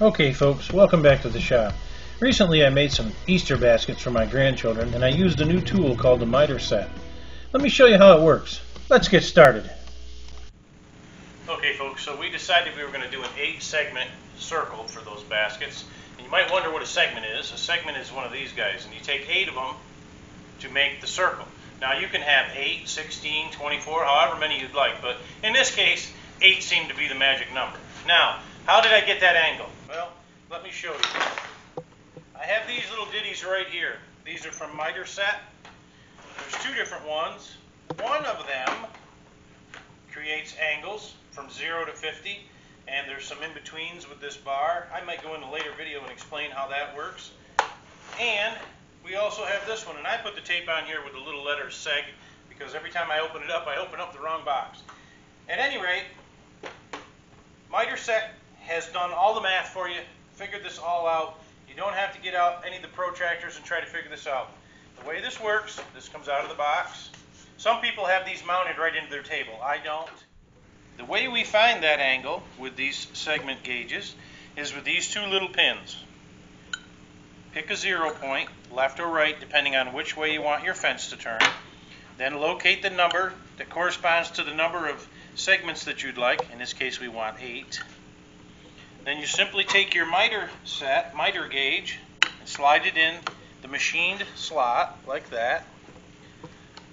Okay folks, welcome back to the shop. Recently I made some Easter baskets for my grandchildren and I used a new tool called the miter set. Let me show you how it works. Let's get started. Okay folks, so we decided we were going to do an 8 segment circle for those baskets. And you might wonder what a segment is. A segment is one of these guys and you take 8 of them to make the circle. Now you can have 8, 16, 24, however many you'd like, but in this case 8 seemed to be the magic number. Now, how did I get that angle? Well, let me show you. I have these little ditties right here. These are from Miter Set. There's two different ones. One of them creates angles from 0 to 50, and there's some in-betweens with this bar. I might go in a later video and explain how that works. And we also have this one, and I put the tape on here with the little letter SEG, because every time I open it up, I open up the wrong box. At any rate, Miter Set has done all the math for you, figured this all out. You don't have to get out any of the protractors and try to figure this out. The way this works, this comes out of the box. Some people have these mounted right into their table. I don't. The way we find that angle with these segment gauges is with these two little pins. Pick a zero point, left or right, depending on which way you want your fence to turn. Then locate the number that corresponds to the number of segments that you'd like. In this case, we want eight. Then you simply take your miter set, miter gauge, and slide it in the machined slot like that.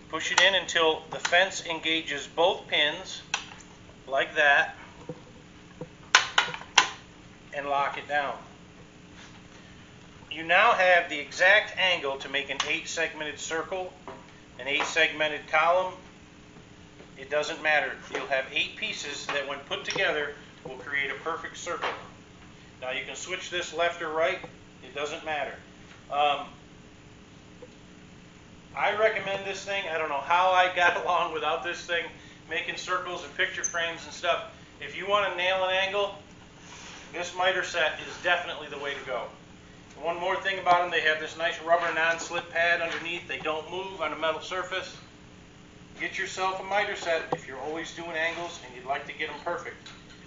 Push it in until the fence engages both pins like that and lock it down. You now have the exact angle to make an eight segmented circle, an eight segmented column. It doesn't matter. You'll have eight pieces that when put together will create a perfect circle. Now you can switch this left or right, it doesn't matter. Um, I recommend this thing. I don't know how I got along without this thing, making circles and picture frames and stuff. If you want to nail an angle, this miter set is definitely the way to go. one more thing about them, they have this nice rubber non-slip pad underneath. They don't move on a metal surface. Get yourself a miter set if you're always doing angles and you'd like to get them perfect.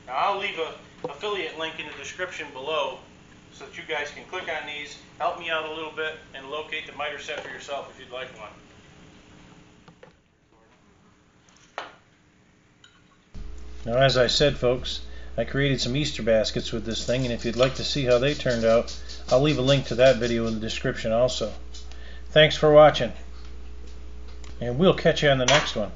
Now I'll leave a affiliate link in the description below so that you guys can click on these, help me out a little bit, and locate the miter set for yourself if you'd like one. Now as I said folks, I created some Easter baskets with this thing and if you'd like to see how they turned out, I'll leave a link to that video in the description also. Thanks for watching and we'll catch you on the next one.